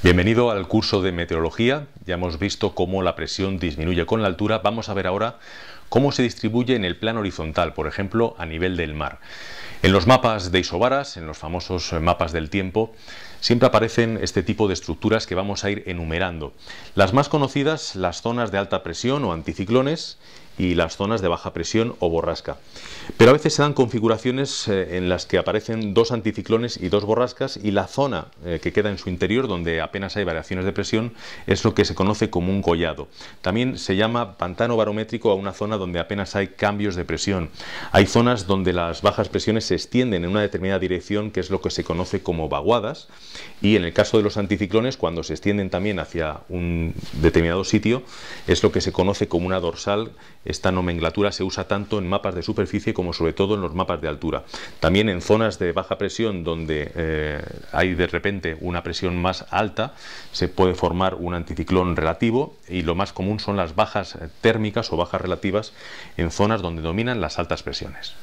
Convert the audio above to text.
Bienvenido al curso de meteorología. Ya hemos visto cómo la presión disminuye con la altura. Vamos a ver ahora cómo se distribuye en el plano horizontal, por ejemplo, a nivel del mar. En los mapas de isobaras, en los famosos mapas del tiempo, siempre aparecen este tipo de estructuras que vamos a ir enumerando. Las más conocidas, las zonas de alta presión o anticiclones y las zonas de baja presión o borrasca. Pero a veces se dan configuraciones eh, en las que aparecen dos anticiclones y dos borrascas y la zona eh, que queda en su interior, donde apenas hay variaciones de presión, es lo que se conoce como un collado. También se llama pantano barométrico a una zona donde apenas hay cambios de presión. Hay zonas donde las bajas presiones se extienden en una determinada dirección, que es lo que se conoce como vaguadas, y en el caso de los anticiclones, cuando se extienden también hacia un determinado sitio, es lo que se conoce como una dorsal. Esta nomenclatura se usa tanto en mapas de superficie como sobre todo en los mapas de altura. También en zonas de baja presión donde eh, hay de repente una presión más alta, se puede formar un anticiclón relativo y lo más común son las bajas térmicas o bajas relativas en zonas donde dominan las altas presiones.